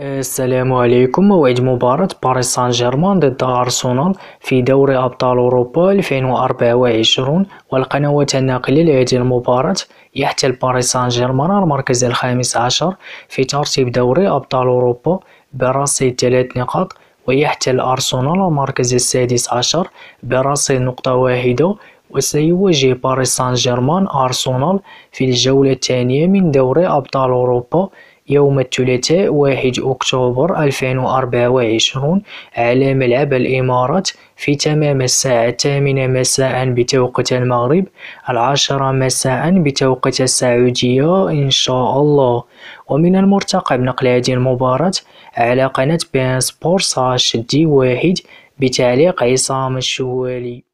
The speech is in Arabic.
السلام عليكم. موعد مباراة باريس سان جيرمان ضد أرسنال في دوري أبطال أوروبا ألفين وأربعة وعشرون. والقنوات الناقلة لهذه المباراة يحتل باريس سان جيرمان المركز الخامس عشر في ترتيب دوري أبطال أوروبا برصيد ثلاث نقاط ويحتل أرسنال المركز السادس عشر برصيد نقطة واحدة. وسيواجه باريس سان جيرمان أرسنال في الجولة الثانية من دوري أبطال أوروبا يوم الثلاثاء واحد أكتوبر ألفين وأربعة وعشرون على ملعب الإمارات في تمام الساعة الثامنة مساء بتوقيت المغرب العاشرة مساء بتوقيت السعودية إن شاء الله. ومن المرتقب نقل هذه المباراة على قناة بين سبورت دي واحد بتعليق عصام الشوالي.